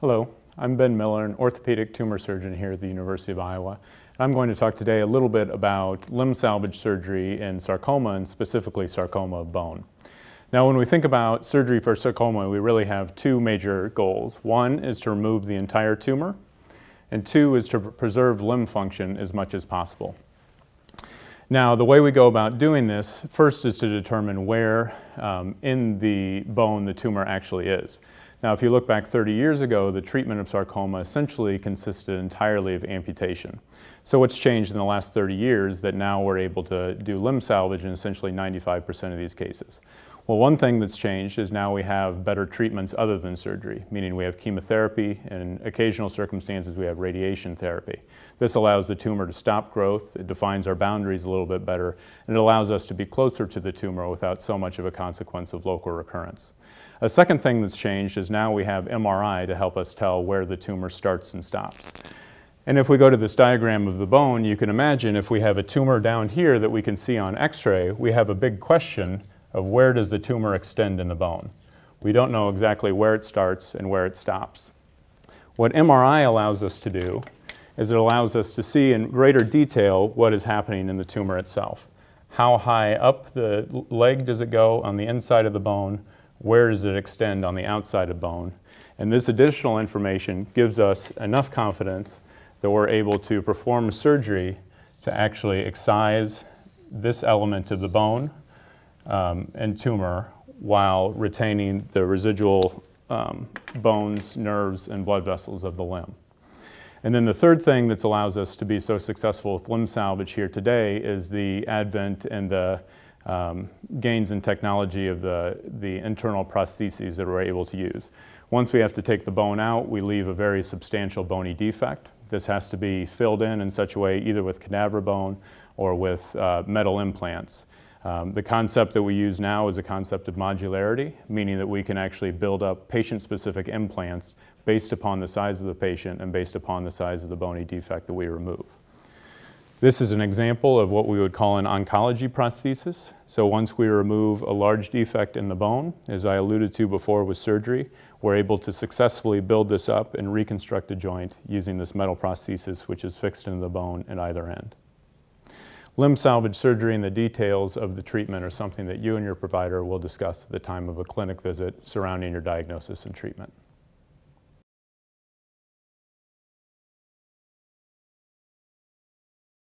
Hello, I'm Ben Miller, an orthopedic tumor surgeon here at the University of Iowa. I'm going to talk today a little bit about limb salvage surgery in sarcoma and specifically sarcoma of bone. Now when we think about surgery for sarcoma, we really have two major goals. One is to remove the entire tumor, and two is to preserve limb function as much as possible. Now, the way we go about doing this, first is to determine where um, in the bone the tumor actually is. Now, if you look back 30 years ago, the treatment of sarcoma essentially consisted entirely of amputation. So what's changed in the last 30 years that now we're able to do limb salvage in essentially 95% of these cases? Well, one thing that's changed is now we have better treatments other than surgery, meaning we have chemotherapy and in occasional circumstances we have radiation therapy. This allows the tumor to stop growth, it defines our boundaries a little bit better, and it allows us to be closer to the tumor without so much of a consequence of local recurrence. A second thing that's changed is now we have MRI to help us tell where the tumor starts and stops. And if we go to this diagram of the bone, you can imagine if we have a tumor down here that we can see on x-ray, we have a big question of where does the tumor extend in the bone. We don't know exactly where it starts and where it stops. What MRI allows us to do is it allows us to see in greater detail what is happening in the tumor itself. How high up the leg does it go on the inside of the bone? Where does it extend on the outside of bone. And this additional information gives us enough confidence that we're able to perform surgery to actually excise this element of the bone um, and tumor while retaining the residual um, bones, nerves, and blood vessels of the limb. And then the third thing that allows us to be so successful with limb salvage here today is the advent and the um, gains in technology of the, the internal prostheses that we're able to use. Once we have to take the bone out, we leave a very substantial bony defect. This has to be filled in in such a way either with cadaver bone or with uh, metal implants. Um, the concept that we use now is a concept of modularity, meaning that we can actually build up patient-specific implants based upon the size of the patient and based upon the size of the bony defect that we remove. This is an example of what we would call an oncology prosthesis. So once we remove a large defect in the bone, as I alluded to before with surgery, we're able to successfully build this up and reconstruct a joint using this metal prosthesis which is fixed into the bone at either end. Limb salvage surgery and the details of the treatment are something that you and your provider will discuss at the time of a clinic visit surrounding your diagnosis and treatment.